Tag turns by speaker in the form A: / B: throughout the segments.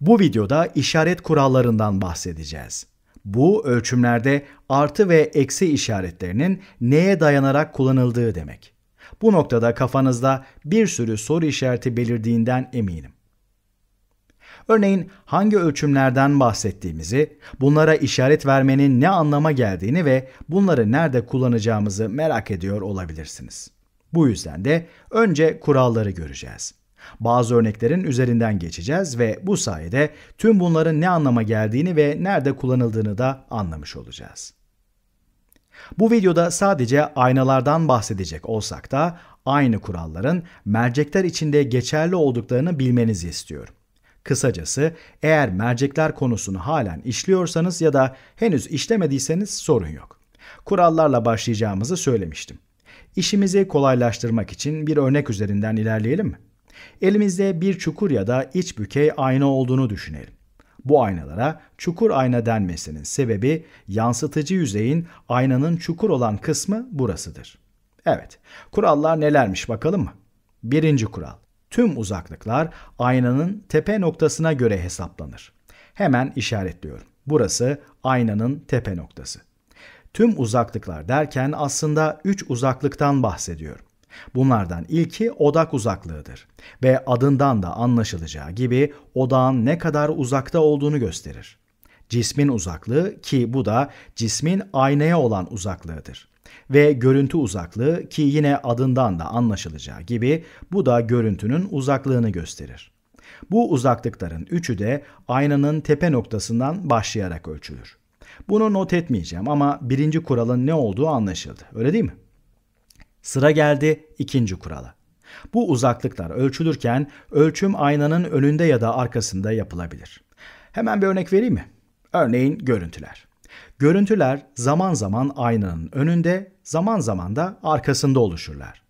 A: Bu videoda işaret kurallarından bahsedeceğiz. Bu ölçümlerde artı ve eksi işaretlerinin neye dayanarak kullanıldığı demek. Bu noktada kafanızda bir sürü soru işareti belirdiğinden eminim. Örneğin hangi ölçümlerden bahsettiğimizi, bunlara işaret vermenin ne anlama geldiğini ve bunları nerede kullanacağımızı merak ediyor olabilirsiniz. Bu yüzden de önce kuralları göreceğiz. Bazı örneklerin üzerinden geçeceğiz ve bu sayede tüm bunların ne anlama geldiğini ve nerede kullanıldığını da anlamış olacağız. Bu videoda sadece aynalardan bahsedecek olsak da aynı kuralların mercekler içinde geçerli olduklarını bilmenizi istiyorum. Kısacası eğer mercekler konusunu halen işliyorsanız ya da henüz işlemediyseniz sorun yok. Kurallarla başlayacağımızı söylemiştim. İşimizi kolaylaştırmak için bir örnek üzerinden ilerleyelim mi? Elimizde bir çukur ya da iç bükey ayna olduğunu düşünelim. Bu aynalara çukur ayna denmesinin sebebi yansıtıcı yüzeyin aynanın çukur olan kısmı burasıdır. Evet, kurallar nelermiş bakalım mı? Birinci kural. Tüm uzaklıklar aynanın tepe noktasına göre hesaplanır. Hemen işaretliyorum. Burası aynanın tepe noktası. Tüm uzaklıklar derken aslında 3 uzaklıktan bahsediyorum. Bunlardan ilki odak uzaklığıdır ve adından da anlaşılacağı gibi odağın ne kadar uzakta olduğunu gösterir. Cismin uzaklığı ki bu da cismin aynaya olan uzaklığıdır. Ve görüntü uzaklığı ki yine adından da anlaşılacağı gibi bu da görüntünün uzaklığını gösterir. Bu uzaklıkların üçü de aynanın tepe noktasından başlayarak ölçülür. Bunu not etmeyeceğim ama birinci kuralın ne olduğu anlaşıldı. Öyle değil mi? Sıra geldi ikinci kurala. Bu uzaklıklar ölçülürken ölçüm aynanın önünde ya da arkasında yapılabilir. Hemen bir örnek vereyim mi? Örneğin görüntüler. Görüntüler zaman zaman aynanın önünde, zaman zaman da arkasında oluşurlar.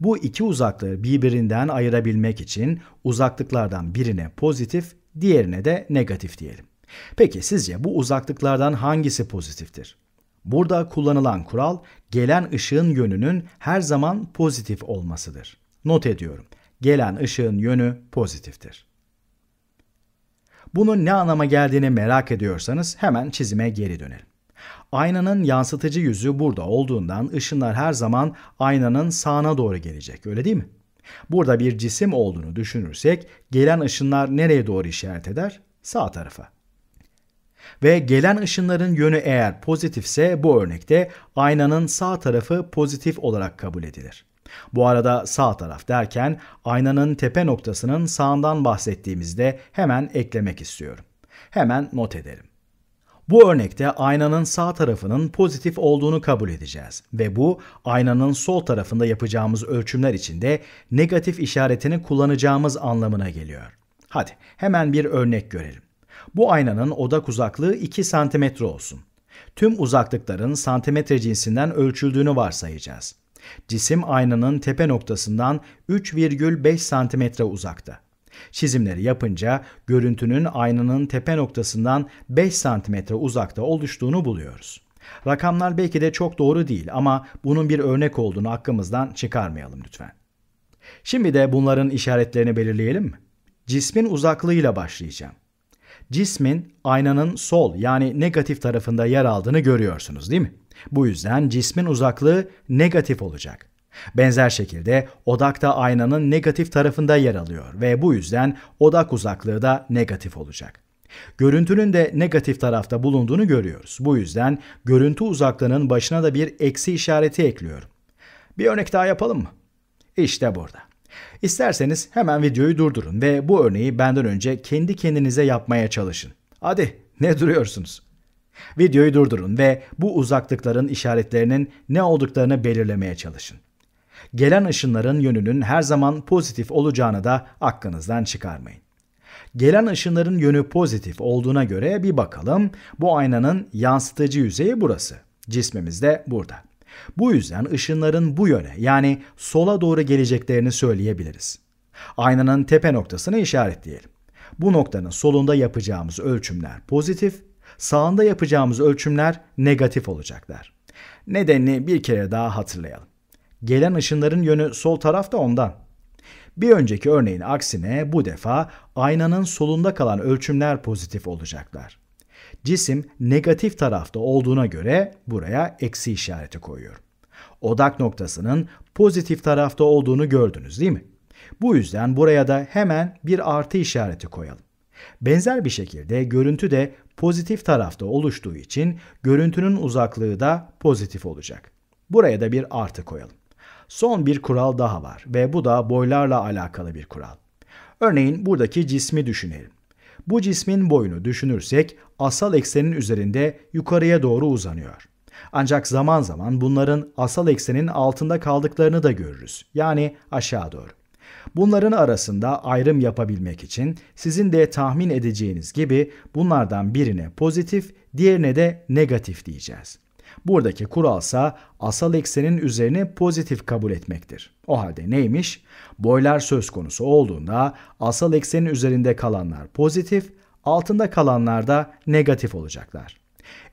A: Bu iki uzaklığı birbirinden ayırabilmek için uzaklıklardan birine pozitif, diğerine de negatif diyelim. Peki sizce bu uzaklıklardan hangisi pozitiftir? Burada kullanılan kural gelen ışığın yönünün her zaman pozitif olmasıdır. Not ediyorum. Gelen ışığın yönü pozitiftir. Bunun ne anlama geldiğini merak ediyorsanız hemen çizime geri dönelim. Aynanın yansıtıcı yüzü burada olduğundan ışınlar her zaman aynanın sağına doğru gelecek, öyle değil mi? Burada bir cisim olduğunu düşünürsek gelen ışınlar nereye doğru işaret eder? Sağ tarafa. Ve gelen ışınların yönü eğer pozitifse bu örnekte aynanın sağ tarafı pozitif olarak kabul edilir. Bu arada sağ taraf derken aynanın tepe noktasının sağından bahsettiğimizde hemen eklemek istiyorum. Hemen not edelim. Bu örnekte aynanın sağ tarafının pozitif olduğunu kabul edeceğiz ve bu aynanın sol tarafında yapacağımız ölçümler için de negatif işaretini kullanacağımız anlamına geliyor. Hadi hemen bir örnek görelim. Bu aynanın odak uzaklığı 2 cm olsun. Tüm uzaklıkların santimetre cinsinden ölçüldüğünü varsayacağız. Cisim aynanın tepe noktasından 3,5 cm uzakta. Çizimleri yapınca görüntünün aynanın tepe noktasından 5 cm uzakta oluştuğunu buluyoruz. Rakamlar belki de çok doğru değil ama bunun bir örnek olduğunu aklımızdan çıkarmayalım lütfen. Şimdi de bunların işaretlerini belirleyelim mi? Cismin uzaklığıyla başlayacağım cismin aynanın sol yani negatif tarafında yer aldığını görüyorsunuz değil mi? Bu yüzden cismin uzaklığı negatif olacak. Benzer şekilde odak da aynanın negatif tarafında yer alıyor ve bu yüzden odak uzaklığı da negatif olacak. Görüntünün de negatif tarafta bulunduğunu görüyoruz. Bu yüzden görüntü uzaklığının başına da bir eksi işareti ekliyorum. Bir örnek daha yapalım mı? İşte burada. İsterseniz hemen videoyu durdurun ve bu örneği benden önce kendi kendinize yapmaya çalışın. Hadi ne duruyorsunuz? Videoyu durdurun ve bu uzaklıkların işaretlerinin ne olduklarını belirlemeye çalışın. Gelen ışınların yönünün her zaman pozitif olacağını da aklınızdan çıkarmayın. Gelen ışınların yönü pozitif olduğuna göre bir bakalım. Bu aynanın yansıtıcı yüzeyi burası. Cismimiz de burada. Bu yüzden ışınların bu yöne yani sola doğru geleceklerini söyleyebiliriz. Aynanın tepe noktasını işaretleyelim. Bu noktanın solunda yapacağımız ölçümler pozitif, sağında yapacağımız ölçümler negatif olacaklar. Nedenini bir kere daha hatırlayalım. Gelen ışınların yönü sol tarafta ondan. Bir önceki örneğin aksine bu defa aynanın solunda kalan ölçümler pozitif olacaklar. Cisim negatif tarafta olduğuna göre buraya eksi işareti koyuyorum. Odak noktasının pozitif tarafta olduğunu gördünüz değil mi? Bu yüzden buraya da hemen bir artı işareti koyalım. Benzer bir şekilde görüntü de pozitif tarafta oluştuğu için görüntünün uzaklığı da pozitif olacak. Buraya da bir artı koyalım. Son bir kural daha var ve bu da boylarla alakalı bir kural. Örneğin buradaki cismi düşünelim. Bu cismin boyunu düşünürsek asal eksenin üzerinde yukarıya doğru uzanıyor. Ancak zaman zaman bunların asal eksenin altında kaldıklarını da görürüz. Yani aşağı doğru. Bunların arasında ayrım yapabilmek için sizin de tahmin edeceğiniz gibi bunlardan birine pozitif, diğerine de negatif diyeceğiz. Buradaki kuralsa asal eksenin üzerine pozitif kabul etmektir. O halde neymiş? Boylar söz konusu olduğunda asal eksenin üzerinde kalanlar pozitif, altında kalanlar da negatif olacaklar.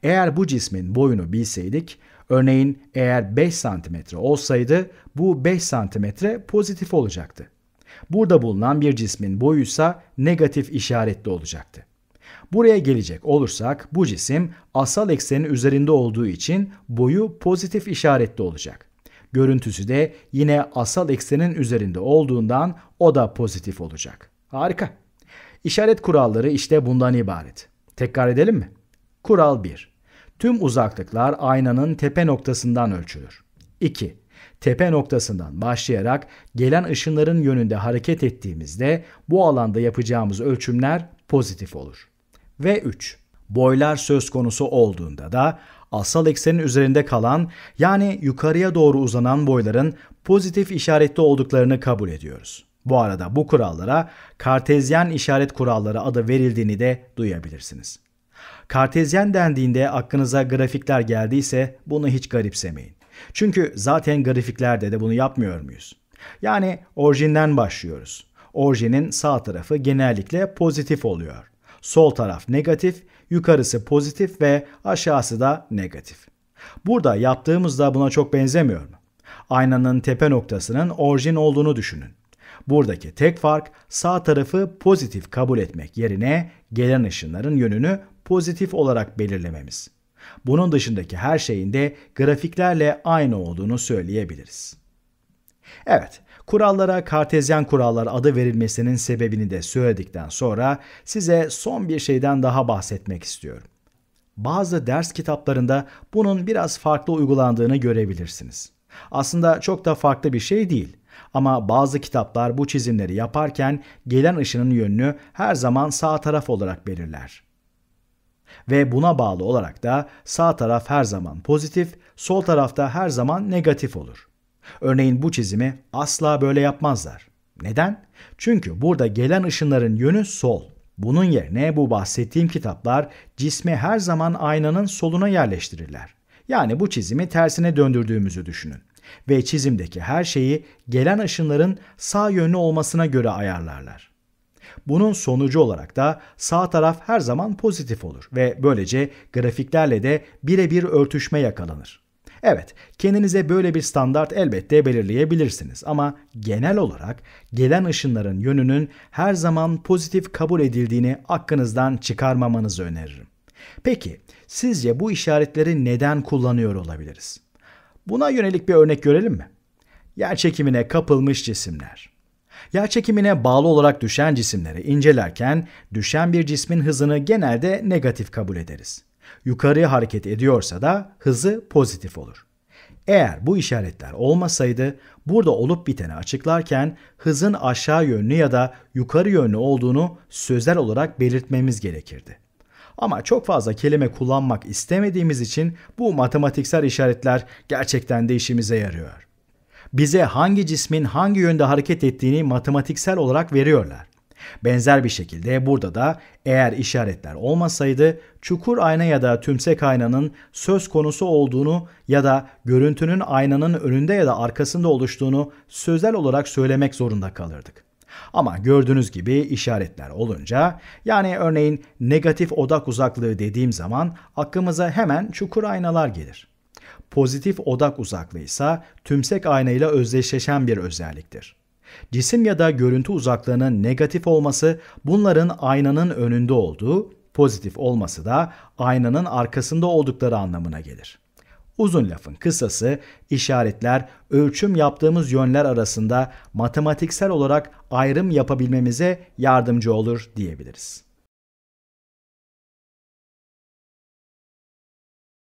A: Eğer bu cismin boyunu bilseydik, örneğin eğer 5 cm olsaydı bu 5 cm pozitif olacaktı. Burada bulunan bir cismin boyuysa negatif işaretli olacaktı. Buraya gelecek olursak bu cisim asal eksenin üzerinde olduğu için boyu pozitif işaretli olacak. Görüntüsü de yine asal eksenin üzerinde olduğundan o da pozitif olacak. Harika. İşaret kuralları işte bundan ibaret. Tekrar edelim mi? Kural 1. Tüm uzaklıklar aynanın tepe noktasından ölçülür. 2. Tepe noktasından başlayarak gelen ışınların yönünde hareket ettiğimizde bu alanda yapacağımız ölçümler pozitif olur. Ve 3. Boylar söz konusu olduğunda da asal eksenin üzerinde kalan yani yukarıya doğru uzanan boyların pozitif işaretli olduklarını kabul ediyoruz. Bu arada bu kurallara kartezyen işaret kuralları adı verildiğini de duyabilirsiniz. Kartezyen dendiğinde aklınıza grafikler geldiyse bunu hiç garipsemeyin. Çünkü zaten grafiklerde de bunu yapmıyor muyuz? Yani orijinden başlıyoruz. Orijinin sağ tarafı genellikle pozitif oluyor. Sol taraf negatif, yukarısı pozitif ve aşağısı da negatif. Burada yaptığımızda buna çok benzemiyor mu? Aynanın tepe noktasının orijin olduğunu düşünün. Buradaki tek fark sağ tarafı pozitif kabul etmek yerine gelen ışınların yönünü pozitif olarak belirlememiz. Bunun dışındaki her şeyin de grafiklerle aynı olduğunu söyleyebiliriz. Evet, kurallara kartezyen kurallar adı verilmesinin sebebini de söyledikten sonra size son bir şeyden daha bahsetmek istiyorum. Bazı ders kitaplarında bunun biraz farklı uygulandığını görebilirsiniz. Aslında çok da farklı bir şey değil. Ama bazı kitaplar bu çizimleri yaparken gelen ışının yönünü her zaman sağ taraf olarak belirler. Ve buna bağlı olarak da sağ taraf her zaman pozitif, sol tarafta her zaman negatif olur. Örneğin bu çizimi asla böyle yapmazlar. Neden? Çünkü burada gelen ışınların yönü sol. Bunun yerine bu bahsettiğim kitaplar cismi her zaman aynanın soluna yerleştirirler. Yani bu çizimi tersine döndürdüğümüzü düşünün. Ve çizimdeki her şeyi gelen ışınların sağ yönlü olmasına göre ayarlarlar. Bunun sonucu olarak da sağ taraf her zaman pozitif olur ve böylece grafiklerle de birebir örtüşme yakalanır. Evet, kendinize böyle bir standart elbette belirleyebilirsiniz ama genel olarak gelen ışınların yönünün her zaman pozitif kabul edildiğini aklınızdan çıkarmamanızı öneririm. Peki, sizce bu işaretleri neden kullanıyor olabiliriz? Buna yönelik bir örnek görelim mi? Yer çekimine kapılmış cisimler. Yer çekimine bağlı olarak düşen cisimleri incelerken düşen bir cismin hızını genelde negatif kabul ederiz. Yukarıya hareket ediyorsa da hızı pozitif olur. Eğer bu işaretler olmasaydı burada olup biteni açıklarken hızın aşağı yönlü ya da yukarı yönlü olduğunu sözel olarak belirtmemiz gerekirdi. Ama çok fazla kelime kullanmak istemediğimiz için bu matematiksel işaretler gerçekten de işimize yarıyor bize hangi cismin hangi yönde hareket ettiğini matematiksel olarak veriyorlar. Benzer bir şekilde burada da eğer işaretler olmasaydı çukur ayna ya da tümsek aynanın söz konusu olduğunu ya da görüntünün aynanın önünde ya da arkasında oluştuğunu sözel olarak söylemek zorunda kalırdık. Ama gördüğünüz gibi işaretler olunca yani örneğin negatif odak uzaklığı dediğim zaman aklımıza hemen çukur aynalar gelir. Pozitif odak uzaklığı ise tümsek ayna ile özdeşleşen bir özelliktir. Cisim ya da görüntü uzaklığının negatif olması bunların aynanın önünde olduğu, pozitif olması da aynanın arkasında oldukları anlamına gelir. Uzun lafın kısası işaretler ölçüm yaptığımız yönler arasında matematiksel olarak ayrım yapabilmemize yardımcı olur diyebiliriz.